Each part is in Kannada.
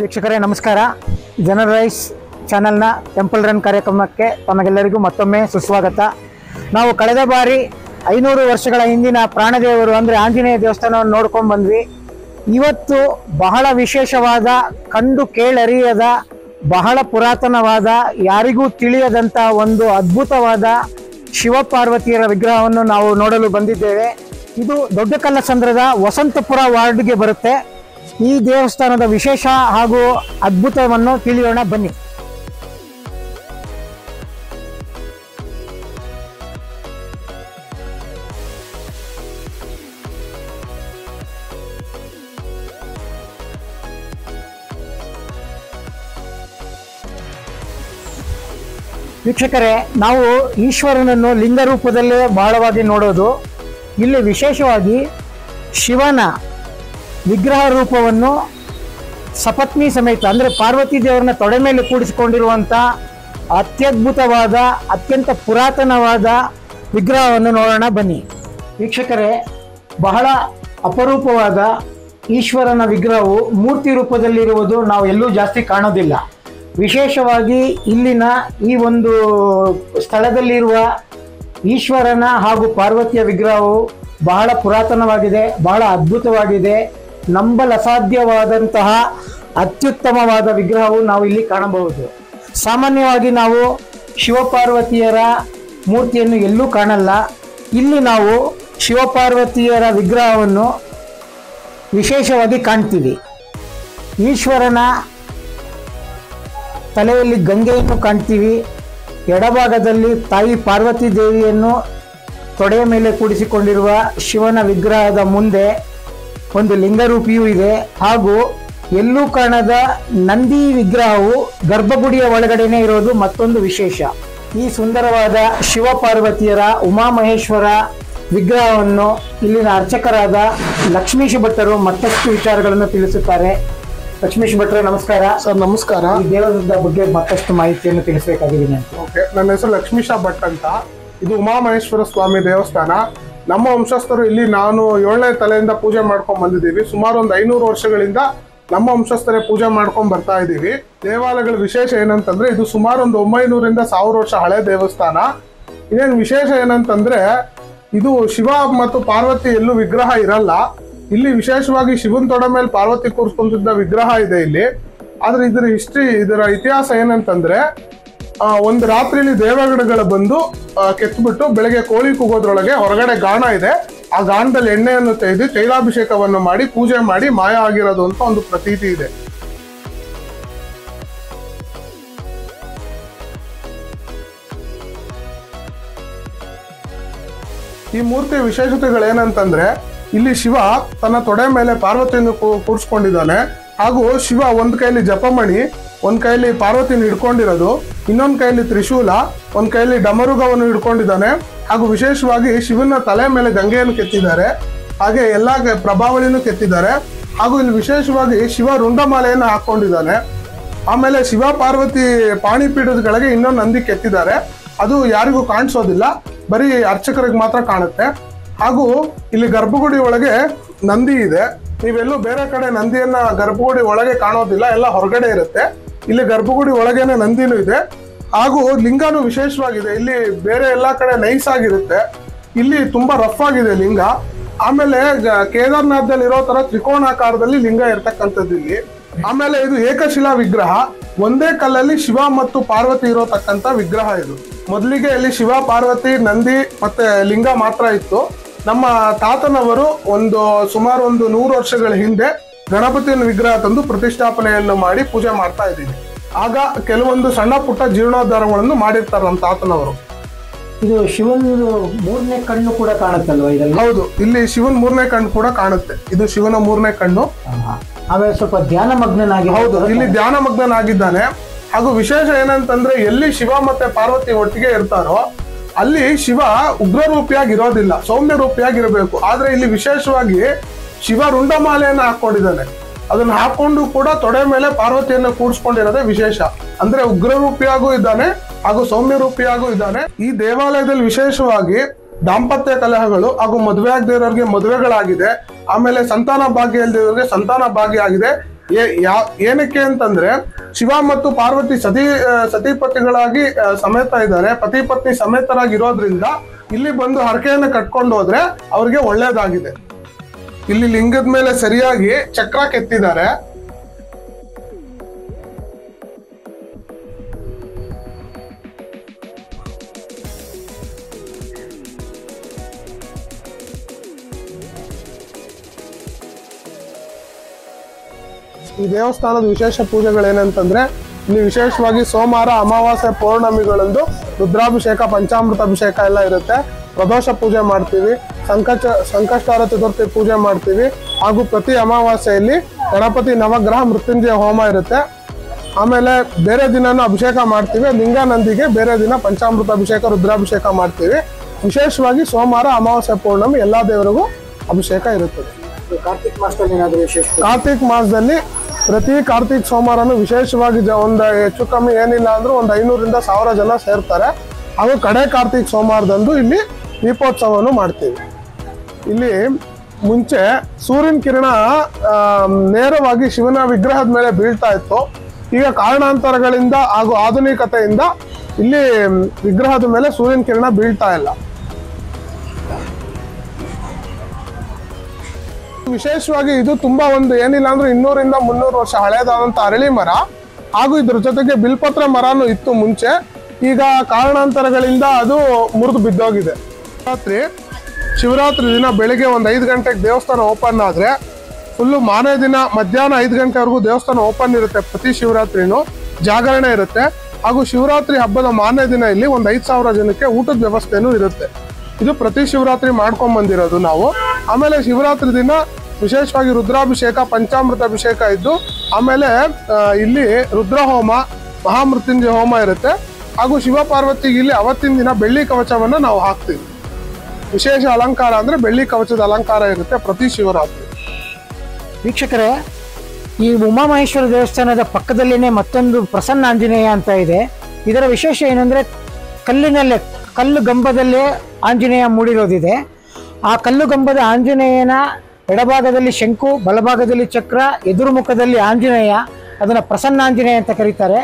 ವೀಕ್ಷಕರೇ, ನಮಸ್ಕಾರ. ಜನರಲ್ ರೈಸ್ ಚಾನೆಲ್ನ ಟೆಂಪಲ್ ರನ್ ಕಾರ್ಯಕ್ರಮಕ್ಕೆ ತಮಗೆಲ್ಲರಿಗೂ ಮತ್ತೊಮ್ಮೆ ಸುಸ್ವಾಗತ. ನಾವು ಕಳೆದ ಬಾರಿ ಐನೂರು ವರ್ಷಗಳ ಹಿಂದಿನ ಪ್ರಾಣದೇವರು ಅಂದರೆ ಆಂಜನೇಯ ದೇವಸ್ಥಾನವನ್ನು ನೋಡ್ಕೊಂಡು ಬಂದ್ವಿ. ಇವತ್ತು ಬಹಳ ವಿಶೇಷವಾದ, ಕಂಡು ಕೇಳರಿಯದ, ಬಹಳ ಪುರಾತನವಾದ, ಯಾರಿಗೂ ತಿಳಿಯದಂಥ ಒಂದು ಅದ್ಭುತವಾದ ಶಿವಪಾರ್ವತಿಯರ ವಿಗ್ರಹವನ್ನು ನಾವು ನೋಡಲು ಬಂದಿದ್ದೇವೆ. ಇದು ದೊಡ್ಡ ಕಲ್ಲಸಂದ್ರದ ವಸಂತಪುರ ವಾರ್ಡ್ಗೆ ಬರುತ್ತೆ. ಈ ದೇವಸ್ಥಾನದ ವಿಶೇಷ ಹಾಗೂ ಅದ್ಭುತವನ್ನು ತಿಳಿಯೋಣ, ಬನ್ನಿ. ವೀಕ್ಷಕರೇ, ನಾವು ಈಶ್ವರನನ್ನು ಲಿಂಗ ರೂಪದಲ್ಲೇ ಬಹಳವಾಗಿ ನೋಡೋದು. ಇಲ್ಲಿ ವಿಶೇಷವಾಗಿ ಶಿವನ ವಿಗ್ರಹ ರೂಪವನ್ನು ಸಪತ್ನಿ ಸಮೇತ, ಅಂದರೆ ಪಾರ್ವತಿ ದೇವರನ್ನ ತೊಡೆ ಮೇಲೆ ಕೂಡಿಸಿಕೊಂಡಿರುವಂಥ ಅತ್ಯದ್ಭುತವಾದ, ಅತ್ಯಂತ ಪುರಾತನವಾದ ವಿಗ್ರಹವನ್ನು ನೋಡೋಣ, ಬನ್ನಿ. ವೀಕ್ಷಕರೇ, ಬಹಳ ಅಪರೂಪವಾದ ಈಶ್ವರನ ವಿಗ್ರಹವು ಮೂರ್ತಿ ರೂಪದಲ್ಲಿರುವುದು ನಾವು ಎಲ್ಲೂ ಜಾಸ್ತಿ ಕಾಣೋದಿಲ್ಲ. ವಿಶೇಷವಾಗಿ ಇಲ್ಲಿನ ಈ ಒಂದು ಸ್ಥಳದಲ್ಲಿರುವ ಈಶ್ವರನ ಹಾಗೂ ಪಾರ್ವತಿಯ ವಿಗ್ರಹವು ಬಹಳ ಪುರಾತನವಾಗಿದೆ, ಬಹಳ ಅದ್ಭುತವಾಗಿದೆ. ನಂಬಲಸಾಧ್ಯವಾದಂತಹ ಅತ್ಯುತ್ತಮವಾದ ವಿಗ್ರಹವು ನಾವು ಇಲ್ಲಿ ಕಾಣಬಹುದು. ಸಾಮಾನ್ಯವಾಗಿ ನಾವು ಶಿವಪಾರ್ವತಿಯರ ಮೂರ್ತಿಯನ್ನು ಎಲ್ಲೂ ಕಾಣಲ್ಲ. ಇಲ್ಲಿ ನಾವು ಶಿವಪಾರ್ವತಿಯರ ವಿಗ್ರಹವನ್ನು ವಿಶೇಷವಾಗಿ ಕಾಣ್ತೀವಿ. ಈಶ್ವರನ ತಲೆಯಲ್ಲಿ ಗಂಗೆಯನ್ನು ಕಾಣ್ತೀವಿ. ಎಡಭಾಗದಲ್ಲಿ ತಾಯಿ ಪಾರ್ವತಿ ದೇವಿಯನ್ನು ತೊಡೆಯ ಮೇಲೆ ಕೂಡಿಸಿಕೊಂಡಿರುವ ಶಿವನ ವಿಗ್ರಹದ ಮುಂದೆ ಒಂದು ಲಿಂಗರೂಪಿಯೂ ಇದೆ. ಹಾಗೂ ಎಲ್ಲೂ ಕಾಣದ ನಂದಿ ವಿಗ್ರಹವು ಗರ್ಭಗುಡಿಯ ಒಳಗಡೆನೆ ಇರೋದು ಮತ್ತೊಂದು ವಿಶೇಷ. ಈ ಸುಂದರವಾದ ಶಿವಪಾರ್ವತಿಯರ ಉಮಾಮಹೇಶ್ವರ ವಿಗ್ರಹವನ್ನು ಇಲ್ಲಿನ ಅರ್ಚಕರಾದ ಲಕ್ಷ್ಮೀಶ ಭಟ್ಟರು ಮತ್ತಷ್ಟು ವಿಚಾರಗಳನ್ನು ತಿಳಿಸುತ್ತಾರೆ. ಲಕ್ಷ್ಮೀಶ್ ಭಟ್ರೆ ನಮಸ್ಕಾರ. ಸರ್ ನಮಸ್ಕಾರ. ಈ ದೇವರದ ಬಗ್ಗೆ ಮತ್ತಷ್ಟು ಮಾಹಿತಿಯನ್ನು ತಿಳಿಸಬೇಕಾಗಿದೆ. ನನ್ನ ಹೆಸರು ಲಕ್ಷ್ಮೀಶ ಭಟ್ ಅಂತ. ಇದು ಉಮಾಮಹೇಶ್ವರ ಸ್ವಾಮಿ ದೇವಸ್ಥಾನ. ನಮ್ಮ ವಂಶಸ್ಥರು ಇಲ್ಲಿ ನಾನು ಏಳನೇ ತಲೆಯಿಂದ ಪೂಜೆ ಮಾಡ್ಕೊಂಡು ಬಂದಿದ್ದೀವಿ. ಸುಮಾರು ಒಂದು ಐನೂರು ವರ್ಷಗಳಿಂದ ನಮ್ಮ ವಂಶಸ್ಥರೇ ಪೂಜೆ ಮಾಡ್ಕೊಂಡು ಬರ್ತಾ ಇದ್ದೀವಿ. ದೇವಾಲಯಗಳ ವಿಶೇಷ ಏನಂತಂದ್ರೆ ಇದು ಸುಮಾರು ಒಂದು ಒಂಬೈನೂರಿಂದ ಸಾವಿರ ವರ್ಷ ಹಳೆ ದೇವಸ್ಥಾನ. ಇನ್ನೇನು ವಿಶೇಷ ಏನಂತಂದ್ರೆ ಇದು ಶಿವ ಮತ್ತು ಪಾರ್ವತಿ ಎಲ್ಲೂ ವಿಗ್ರಹ ಇರಲ್ಲ. ಇಲ್ಲಿ ವಿಶೇಷವಾಗಿ ಶಿವನ್ ತೊಡ ಮೇಲೆ ಪಾರ್ವತಿ ಕೂರಿಸ್ಕೊಂತಿದ್ದ ವಿಗ್ರಹ ಇದೆ ಇಲ್ಲಿ. ಆದ್ರೆ ಇದರ ಹಿಸ್ಟ್ರಿ, ಇದರ ಇತಿಹಾಸ ಏನಂತಂದ್ರೆ ಒಂದು ರಾತ್ರಿಲಿ ದೇವಗಡಗಳು ಬಂದು ಕೆತ್ತಬಿಟ್ಟು ಬೆಳಗ್ಗೆ ಕೋಳಿ ಕೂಗೋದ್ರೊಳಗೆ ಹೊರಗಡೆ ಗಾಣ ಇದೆ. ಆ ಗಾಣದಲ್ಲಿ ಎಣ್ಣೆಯನ್ನು ತೆಗೆದು ತೈಲಾಭಿಷೇಕವನ್ನು ಮಾಡಿ, ಪೂಜೆ ಮಾಡಿ ಮಾಯ ಆಗಿರೋದು ಅಂತ ಒಂದು ಪ್ರತೀತಿ ಇದೆ. ಈ ಮೂರ್ತಿಯ ವಿಶೇಷತೆಗಳೇನಂತಂದ್ರೆ, ಇಲ್ಲಿ ಶಿವ ತನ್ನ ತೊಡೆ ಮೇಲೆ ಪಾರ್ವತಿಯನ್ನು ಕೂರ್ಸ್ಕೊಂಡಿದ್ದಾನೆ. ಹಾಗೂ ಶಿವ ಒಂದು ಕೈಲಿ ಜಪಮಣಿ, ಒಂದು ಕೈಲಿ ಪಾರ್ವತಿನ ಹಿಡ್ಕೊಂಡಿರೋದು, ಇನ್ನೊಂದು ಕೈಯಲ್ಲಿ ತ್ರಿಶೂಲ, ಒಂದು ಕೈಯಲ್ಲಿ ಡಮರುಗವನ್ನು ಹಿಡ್ಕೊಂಡಿದ್ದಾನೆ. ಹಾಗೂ ವಿಶೇಷವಾಗಿ ಶಿವನ ತಲೆ ಮೇಲೆ ಗಂಗೆಯನ್ನು ಕೆತ್ತಿದ್ದಾರೆ. ಹಾಗೆ ಎಲ್ಲಾ ಪ್ರಭಾವಳಿನೂ ಕೆತ್ತಿದ್ದಾರೆ. ಹಾಗೂ ಇಲ್ಲಿ ವಿಶೇಷವಾಗಿ ಶಿವ ರುಂಡಮಾಲೆಯನ್ನು ಹಾಕೊಂಡಿದ್ದಾನೆ. ಆಮೇಲೆ ಶಿವ ಪಾರ್ವತಿ ಪಾಣಿಪೀಠದ ಕೆಳಗೆ ಇನ್ನೊಂದು ನಂದಿ ಕೆತ್ತಿದ್ದಾರೆ. ಅದು ಯಾರಿಗೂ ಕಾಣಿಸೋದಿಲ್ಲ. ಬರೀ ಅರ್ಚಕರಿಗೆ ಮಾತ್ರ ಕಾಣುತ್ತೆ. ಹಾಗೂ ಇಲ್ಲಿ ಗರ್ಭಗುಡಿ ಒಳಗೆ ನಂದಿ ಇದೆ. ನೀವೆಲ್ಲೂ ಬೇರೆ ಕಡೆ ನಂದಿಯನ್ನ ಗರ್ಭಗುಡಿ ಒಳಗೆ ಕಾಣೋದಿಲ್ಲ, ಎಲ್ಲ ಹೊರಗಡೆ ಇರುತ್ತೆ. ಇಲ್ಲಿ ಗರ್ಭಗುಡಿ ಒಳಗೇನೆ ನಂದಿನೂ ಇದೆ. ಹಾಗೂ ಲಿಂಗನೂ ವಿಶೇಷವಾಗಿದೆ. ಇಲ್ಲಿ ಬೇರೆ ಎಲ್ಲ ಕಡೆ ನೈಸ್ ಆಗಿರುತ್ತೆ. ಇಲ್ಲಿ ತುಂಬಾ ರಫ್ ಆಗಿದೆ ಲಿಂಗ. ಆಮೇಲೆ ಕೇದಾರ್ನಾಥದಲ್ಲಿ ಇರೋ ತರ ತ್ರಿಕೋಣಾಕಾರದಲ್ಲಿ ಲಿಂಗ ಇರ್ತಕ್ಕಂಥದ್ದು ಇಲ್ಲಿ. ಆಮೇಲೆ ಇದು ಏಕಶಿಲಾ ವಿಗ್ರಹ. ಒಂದೇ ಕಲ್ಲಲ್ಲಿ ಶಿವ ಮತ್ತು ಪಾರ್ವತಿ ಇರೋತಕ್ಕಂಥ ವಿಗ್ರಹ ಇದು. ಮೊದಲಿಗೆ ಇಲ್ಲಿ ಶಿವ, ಪಾರ್ವತಿ, ನಂದಿ ಮತ್ತೆ ಲಿಂಗ ಮಾತ್ರ ಇತ್ತು. ನಮ್ಮ ತಾತನವರು ಒಂದು ಸುಮಾರು ಒಂದು ನೂರು ವರ್ಷಗಳ ಹಿಂದೆ ಗಣಪತಿಯ ವಿಗ್ರಹ ತಂದು ಪ್ರತಿಷ್ಠಾಪನೆಯನ್ನು ಮಾಡಿ ಪೂಜೆ ಮಾಡ್ತಾ ಇದ್ದೀವಿ. ಆಗ ಕೆಲವೊಂದು ಸಣ್ಣ ಪುಟ್ಟ ಜೀರ್ಣೋದ್ಧಾರಗಳನ್ನು ಮಾಡಿರ್ತಾರೆ ನಮ್ಮ ತಾತನವರು. ಇದು ಶಿವನ ಮೂರನೇ ಕಣ್ಣು ಕೂಡ ಕಾಣುತ್ತಲ್ವಾ ಇದರಲ್ಲಿ? ಹೌದು ಇಲ್ಲಿ ಶಿವನ್ ಮೂರನೇ ಕಣ್ಣು ಕೂಡ ಕಾಣುತ್ತೆ. ಇದು ಶಿವನ ಮೂರನೇ ಕಣ್ಣು. ಆಮೇಲೆ ಸ್ವಲ್ಪ ಧ್ಯಾನ ಮಗ್ನನಾಗಿ ಹೌದು ಇಲ್ಲಿ ಧ್ಯಾನ ಮಗ್ನನಾಗಿದ್ದಾನೆ. ಹಾಗೂ ವಿಶೇಷ ಏನಂತಂದ್ರೆ ಎಲ್ಲಿ ಶಿವ ಮತ್ತೆ ಪಾರ್ವತಿ ಒಟ್ಟಿಗೆ ಇರ್ತಾರೋ ಅಲ್ಲಿ ಶಿವ ಉಗ್ರ ರೂಪಿಯಾಗಿ ಇರೋದಿಲ್ಲ ಸೌಮ್ಯ ರೂಪಿಯಾಗಿರಬೇಕು ಆದ್ರೆ ಇಲ್ಲಿ ವಿಶೇಷವಾಗಿ ಶಿವ ರುಂಡಮಾಲೆಯನ್ನ ಹಾಕೊಂಡಿದ್ದಾನೆ. ಅದನ್ನ ಹಾಕೊಂಡು ಕೂಡ ತೊಡೆ ಮೇಲೆ ಪಾರ್ವತಿಯನ್ನ ಕೂಡಿಸ್ಕೊಂಡಿರೋದೇ ವಿಶೇಷ. ಅಂದ್ರೆ ಉಗ್ರ ರೂಪಿಯಾಗೂ ಇದ್ದಾನೆ ಹಾಗೂ ಸೌಮ್ಯ ರೂಪಿಯಾಗೂ ಇದ್ದಾನೆ. ಈ ದೇವಾಲಯದಲ್ಲಿ ವಿಶೇಷವಾಗಿ ದಾಂಪತ್ಯ ಕಲಹಗಳು ಹಾಗೂ ಮದುವೆ ಆಗದಿರೋರಿಗೆ ಮದುವೆಗಳಾಗಿದೆ. ಆಮೇಲೆ ಸಂತಾನ ಭಾಗ್ಯ ಇಲ್ದಿರೋರಿಗೆ ಸಂತಾನ ಭಾಗ್ಯ ಆಗಿದೆ. ಯಾ, ಏನಕ್ಕೆ ಅಂತಂದ್ರೆ ಶಿವ ಮತ್ತು ಪಾರ್ವತಿ ಸತಿ ಸತಿಪತಿಗಳಾಗಿ ಸಮೇತ ಇದ್ದಾರೆ. ಪತಿ ಪತ್ನಿ ಸಮೇತರಾಗಿರೋದ್ರಿಂದ ಇಲ್ಲಿ ಬಂದು ಹರಕೆಯನ್ನು ಕಟ್ಕೊಂಡು ಹೋದ್ರೆ ಅವ್ರಿಗೆ ಒಳ್ಳೇದಾಗಿದೆ. ಇಲ್ಲಿ ಲಿಂಗದ ಮೇಲೆ ಸರಿಯಾಗಿ ಚಕ್ರ ಕೆತ್ತಿದ್ದಾರೆ. ಈ ದೇವಸ್ಥಾನದ ವಿಶೇಷ ಪೂಜೆಗಳೇನಂತಂದ್ರೆ ಇಲ್ಲಿ ವಿಶೇಷವಾಗಿ ಸೋಮವಾರ ಅಮಾವಾಸ್ಯೆ ಪೌರ್ಣಮಿಗಳಂದು ರುದ್ರಾಭಿಷೇಕ ಪಂಚಾಮೃತ ಅಭಿಷೇಕ ಎಲ್ಲ ಇರುತ್ತೆ. ಪ್ರದೋಷ ಪೂಜೆ ಮಾಡ್ತೀವಿ ಸಂಕಷ್ಟ ಸಂಕಷ್ಟಾರ ಚತುರ್ಥಿ ಪೂಜೆ ಮಾಡ್ತೀವಿ. ಹಾಗೂ ಪ್ರತಿ ಅಮಾವಾಸ್ಯೆಯಲ್ಲಿ ಗಣಪತಿ ನವಗ್ರಹ ಮೃತ್ಯುಂಜಯ ಹೋಮ ಇರುತ್ತೆ. ಆಮೇಲೆ ಬೇರೆ ದಿನನೂ ಅಭಿಷೇಕ ಮಾಡ್ತೀವಿ. ಲಿಂಗಾನಂದಿಗೆ ಬೇರೆ ದಿನ ಪಂಚಾಮೃತ ಅಭಿಷೇಕ ರುದ್ರಾಭಿಷೇಕ ಮಾಡ್ತೀವಿ. ವಿಶೇಷವಾಗಿ ಸೋಮವಾರ ಅಮಾವಾಸ್ಯೆ ಪೌರ್ಣಮಿ ಎಲ್ಲ ದೇವರಿಗೂ ಅಭಿಷೇಕ ಇರುತ್ತದೆ. ಕಾರ್ತಿಕ್ ಮಾಸದಲ್ಲಿ ಏನಾದರೂ ವಿಶೇಷ ಕಾರ್ತಿಕ್ ಮಾಸದಲ್ಲಿ ಪ್ರತಿ ಕಾರ್ತಿಕ್ ಸೋಮವಾರನು ವಿಶೇಷವಾಗಿ ಒಂದು ಹೆಚ್ಚು ಕಮ್ಮಿ ಏನಿಲ್ಲ ಅಂದ್ರೆ ಒಂದು ಐನೂರಿಂದ ಸಾವಿರ ಜನ ಸೇರ್ತಾರೆ. ಹಾಗೂ ಕಡೆ ಕಾರ್ತಿಕ್ ಸೋಮವಾರದಂದು ಇಲ್ಲಿ ದೀಪೋತ್ಸವವನ್ನು ಮಾಡ್ತೀವಿ. ಇಲ್ಲಿ ಮುಂಚೆ ಸೂರ್ಯನ ಕಿರಣ ನೇರವಾಗಿ ಶಿವನ ವಿಗ್ರಹದ ಮೇಲೆ ಬೀಳ್ತಾ ಇತ್ತು. ಈಗ ಕಾರಣಾಂತರಗಳಿಂದ ಹಾಗೂ ಆಧುನಿಕತೆಯಿಂದ ಇಲ್ಲಿ ವಿಗ್ರಹದ ಮೇಲೆ ಸೂರ್ಯನ ಕಿರಣ ಬೀಳ್ತಾ ಇಲ್ಲ. ವಿಶೇಷವಾಗಿ ಇದು ತುಂಬಾ ಒಂದು ಏನಿಲ್ಲ ಅಂದ್ರೆ ಇನ್ನೂರಿಂದ ಮುನ್ನೂರು ವರ್ಷ ಹಳೆಯದಾದಂತ ಅರಳಿ ಮರ. ಹಾಗೂ ಇದ್ರ ಜೊತೆಗೆ ಬಿಲ್ಪತ್ರ ಮರನೂ ಇತ್ತು ಮುಂಚೆ. ಈಗ ಕಾರಣಾಂತರಗಳಿಂದ ಅದು ಮುರಿದು ಬಿದ್ದೋಗಿದೆ. ರಾತ್ರಿ, ಶಿವರಾತ್ರಿ ದಿನ ಬೆಳಿಗ್ಗೆ ಒಂದು ಐದು ಗಂಟೆಗೆ ದೇವಸ್ಥಾನ ಓಪನ್ ಆದ್ರೆ ಫುಲ್ಲು ಮಾರನೇ ದಿನ ಮಧ್ಯಾಹ್ನ ಐದು ಗಂಟೆವರೆಗೂ ದೇವಸ್ಥಾನ ಓಪನ್ ಇರುತ್ತೆ ಪ್ರತಿ ಶಿವರಾತ್ರಿನೂ. ಜಾಗರಣೆ ಇರುತ್ತೆ. ಹಾಗೂ ಶಿವರಾತ್ರಿ ಹಬ್ಬದ ಮಾರನೇ ದಿನ ಇಲ್ಲಿ ಒಂದು ಐದು ಸಾವಿರ ಜನಕ್ಕೆ ಊಟದ ವ್ಯವಸ್ಥೆನೂ ಇರುತ್ತೆ. ಇದು ಪ್ರತಿ ಶಿವರಾತ್ರಿ ಮಾಡ್ಕೊಂಡ್ ಬಂದಿರೋದು ನಾವು. ಆಮೇಲೆ ಶಿವರಾತ್ರಿ ದಿನ ವಿಶೇಷವಾಗಿ ರುದ್ರಾಭಿಷೇಕ, ಪಂಚಾಮೃತ ಅಭಿಷೇಕ ಇದ್ದು, ಆಮೇಲೆ ಇಲ್ಲಿ ಇಲ್ಲಿ ರುದ್ರಹೋಮ, ಮಹಾಮೃತ್ಯುಂಜಯ ಹೋಮ ಇರುತ್ತೆ. ಹಾಗೂ ಶಿವ ಪಾರ್ವತಿಗೆ ಇಲ್ಲಿ ಅವತ್ತಿನ ದಿನ ಬೆಳ್ಳಿ ಕವಚವನ್ನ ನಾವು ಹಾಕ್ತೀವಿ. ವಿಶೇಷ ಅಲಂಕಾರ ಅಂದ್ರೆ ಬೆಳ್ಳಿ ಕವಚದ ಅಲಂಕಾರ ಇರುತ್ತೆ ಪ್ರತಿ ಶಿವರಾತ್ರಿ. ವೀಕ್ಷಕರೇ, ಈ ಉಮಾಮಹೇಶ್ವರ ದೇವಸ್ಥಾನದ ಪಕ್ಕದಲ್ಲಿನೇ ಮತ್ತೊಂದು ಪ್ರಸನ್ನ ಆಂಜನೇಯ ಅಂತ ಇದೆ. ಇದರ ವಿಶೇಷ ಏನಂದರೆ ಕಲ್ಲಿನಲ್ಲೇ ಕಲ್ಲು ಗಂಬದಲ್ಲೇ ಆಂಜನೇಯ ಮೂಡಿರೋದಿದೆ. ಆ ಕಲ್ಲು ಗಂಬದ ಆಂಜನೇಯನ ಎಡಭಾಗದಲ್ಲಿ ಶಂಕು, ಬಲಭಾಗದಲ್ಲಿ ಚಕ್ರ, ಎದುರು ಮುಖದಲ್ಲಿ ಆಂಜನೇಯ, ಅದನ್ನು ಪ್ರಸನ್ನ ಆಂಜನೇಯ ಅಂತ ಕರೀತಾರೆ.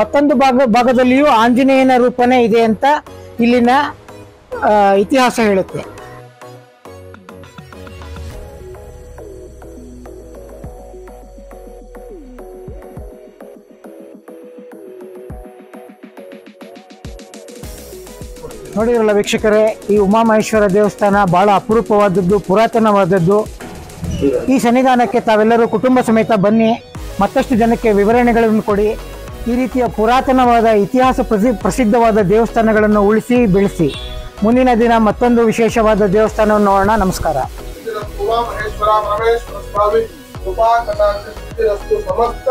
ಮತ್ತೊಂದು ಭಾಗ, ಭಾಗದಲ್ಲಿಯೂ ಆಂಜನೇಯನ ರೂಪನೇ ಇದೆ ಅಂತ ಇಲ್ಲಿನ ಇತಿಹಾಸ ಹೇಳುತ್ತೆ. ನೋಡಿರಲ್ಲ ವೀಕ್ಷಕರೇ, ಈ ಉಮಾಮಹೇಶ್ವರ ದೇವಸ್ಥಾನ ಬಹಳ ಅಪರೂಪವಾದದ್ದು, ಪುರಾತನವಾದದ್ದು. ಈ ಸನ್ನಿಧಾನಕ್ಕೆ ತಾವೆಲ್ಲರೂ ಕುಟುಂಬ ಸಮೇತ ಬನ್ನಿ, ಮತ್ತಷ್ಟು ಜನಕ್ಕೆ ವಿವರಣೆಗಳನ್ನು ಕೊಡಿ, ಈ ರೀತಿಯ ಪುರಾತನವಾದ ಇತಿಹಾಸ ಪ್ರಸಿ, ಪ್ರಸಿದ್ಧವಾದ ದೇವಸ್ಥಾನಗಳನ್ನು ಉಳಿಸಿ, ಬೆಳೆಸಿ. ಮುಂದಿನ ದಿನ ಮತ್ತೊಂದು ವಿಶೇಷವಾದ ದೇವಸ್ಥಾನವನ್ನು ನೋಡೋಣ. ನಮಸ್ಕಾರ. ಸಮಸ್ತ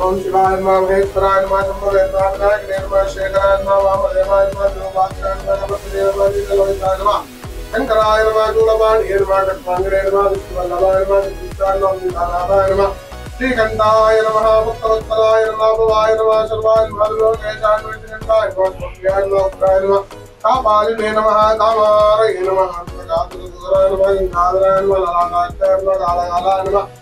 ओम शिवाय नमः महेश्वराय नमः शंभवे नमः विनायकने शेखराय नमः वामदेवाय नमः शिवभास्कराय नमः नमस्ते नमः नीललोहिताय नमः शंकराय नमः चूलपाणिये नमः कट्टाङ्गने नमः विष्णुवल्लभाय नमः विष्णुश्चाय नमः विधानाभाय नमः श्रीगंधाय नमः पुत्रोत्तराय नमः भवाय नमः सर्वाय नमः लोकेशाय नमः श्रीकण्ठाय नमः स्वप्याय नमः उत्तराय नमः कापालिने नमः कामारये नमः कातुलसुराय नमः गङ्गाधराय नमः ललाटाय नमः कालकालाय नमः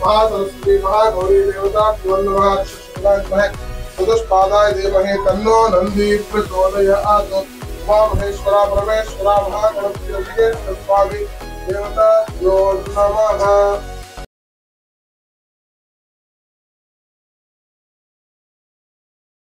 महासरस्वती महागौरी देवता नमः शिवाय चतुष्पादाय धीमहि तन्नो नन्दी प्रचोदयात् उमा परमेश्वरा देवता नमः।